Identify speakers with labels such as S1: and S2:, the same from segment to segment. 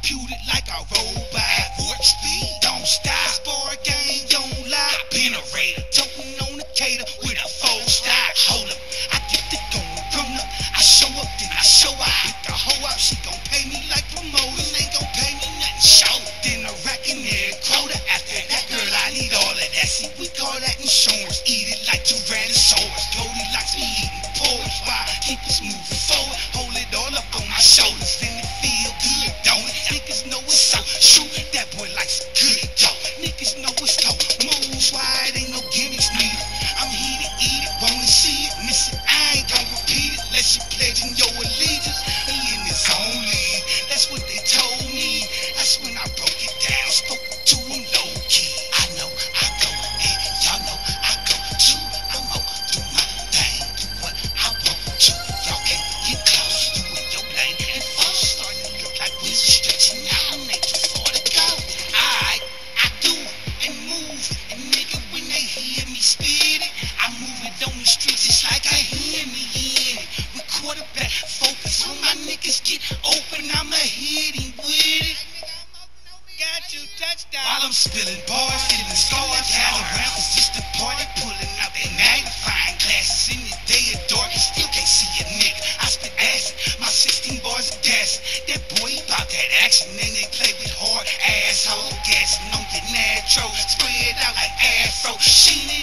S1: executed like a robot, by. Warp speed, don't stop. Spar game, don't lie. I been a raider, toting on the cater with a full stop. Hold up, I get the going grown up. I show up, then I show out. Hit the hoe up, she gon' pay me like promoters. Ain't gon' pay me nothing. Show then a rack in quota. After that, girl, I need all of that. See, we call that insurance. Eat it like Tyrannosaurus. likes me, eating porridge. Why keep us moving forward?
S2: Touchdown.
S1: While I'm spilling bars, getting scored, around rappers just a party. pulling out that magnifying glasses. In the day of dark, you still can't see a nigga. I spit acid, my 16 boys are gas. That boy, he bout that action, and they play with hard asshole gassing on I'm natural, spread out like afro. She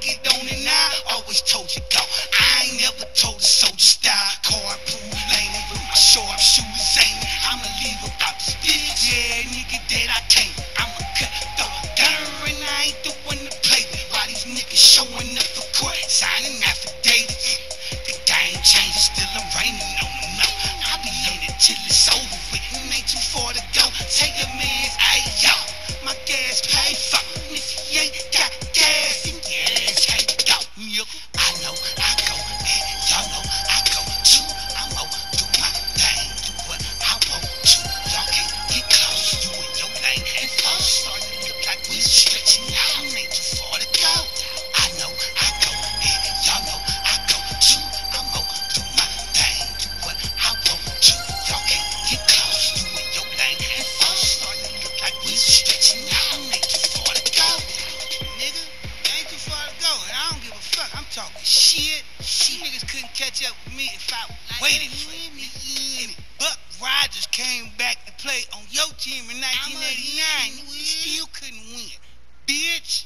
S1: get on and I always told you go. I ain't never told a soldier style. Carpool laning, sharp shooters ain't I'ma leave without this bitch. Yeah, nigga, that I can't. I'ma cut throw a gunner and I ain't the one to play with. Why these niggas showing up for court, signing affidavits? The game changes, still I'm raining on them. No, I be in it till it's over with. It ain't too far to go. Take a man's ayo. My gas paid for. If he ain't got shit. She niggas couldn't catch up with me if I waited for me. And Buck Rogers came back to play on your
S2: team in 1989. You still couldn't win, bitch.